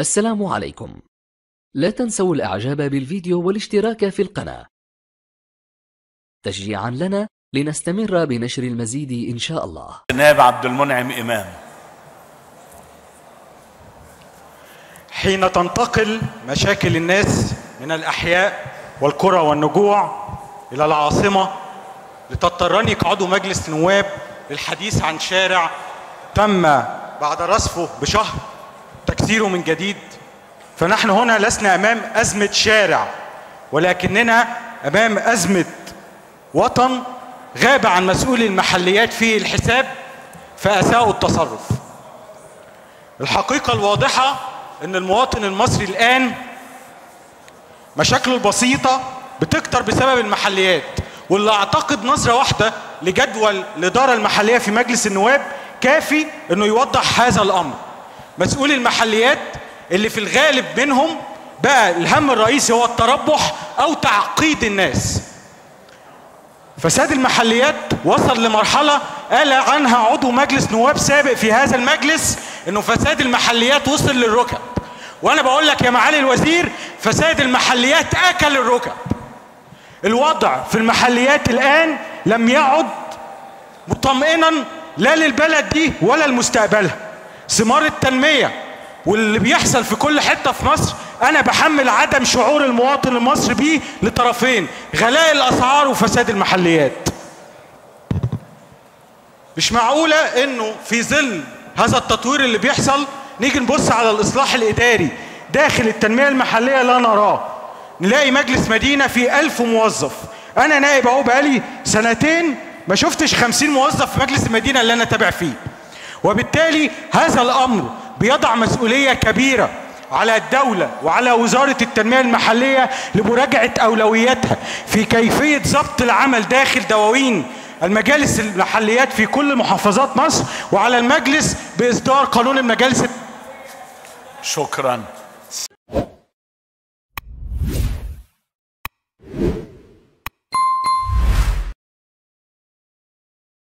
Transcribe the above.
السلام عليكم. لا تنسوا الإعجاب بالفيديو والاشتراك في القناة. تشجيعا لنا لنستمر بنشر المزيد إن شاء الله. نائب عبد المنعم إمام. حين تنتقل مشاكل الناس من الأحياء والقرى والنجوع إلى العاصمة لتضطرني كعضو مجلس نواب للحديث عن شارع تم بعد رصفه بشهر تكسيره من جديد. فنحن هنا لسنا أمام أزمة شارع ولكننا أمام أزمة وطن غاب عن مسؤولي المحليات فيه الحساب فأساءوا التصرف. الحقيقة الواضحة إن المواطن المصري الآن مشاكله البسيطة بتكتر بسبب المحليات واللي أعتقد نظرة واحدة لجدول الإدارة المحلية في مجلس النواب كافي إنه يوضح هذا الأمر. مسؤولي المحليات اللي في الغالب منهم بقى الهم الرئيسي هو التربح أو تعقيد الناس. فساد المحليات وصل لمرحلة قال عنها عضو مجلس نواب سابق في هذا المجلس إنه فساد المحليات وصل للركب. وأنا بقول لك يا معالي الوزير فساد المحليات أكل الركب. الوضع في المحليات الآن لم يعد مطمئنا لا للبلد دي ولا لمستقبلها. ثمار التنمية واللي بيحصل في كل حتة في مصر أنا بحمل عدم شعور المواطن المصري بيه لطرفين غلاء الأسعار وفساد المحليات. مش معقولة إنه في ظل هذا التطوير اللي بيحصل نيجي نبص على الإصلاح الإداري داخل التنمية المحلية لا نراه. نلاقي مجلس مدينة فيه ألف موظف. أنا نائب أهو بقالي سنتين ما شفتش خمسين موظف في مجلس المدينة اللي أنا تابع فيه. وبالتالي هذا الأمر بيضع مسؤولية كبيرة على الدولة وعلى وزارة التنمية المحلية لمراجعة أولوياتها في كيفية ضبط العمل داخل دواوين المجالس المحليات في كل محافظات مصر وعلى المجلس بإصدار قانون المجالس شكرا.